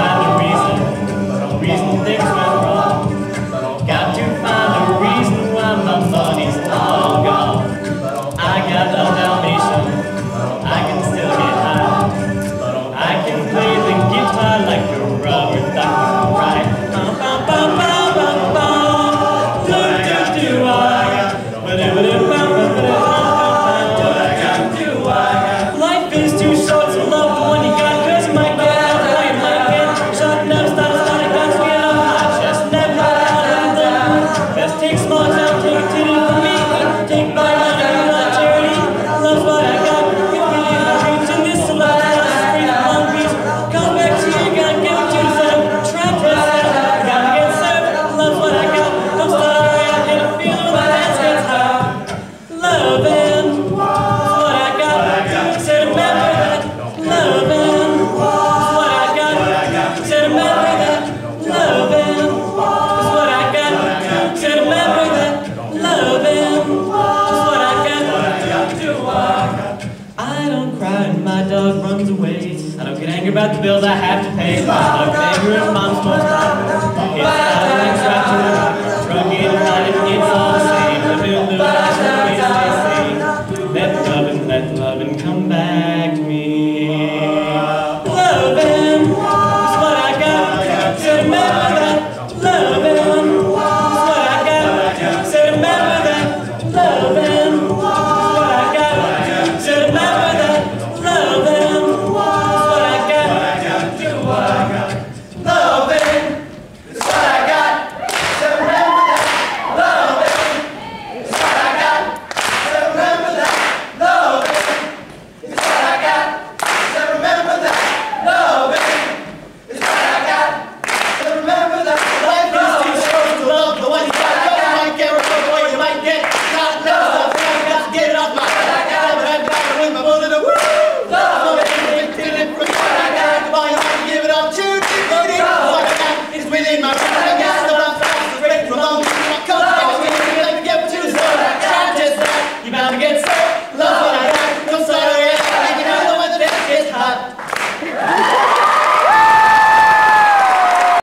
rather reason, reason things went wrong. cry my dog runs away. I don't get angry about the bills I have to pay. My get angry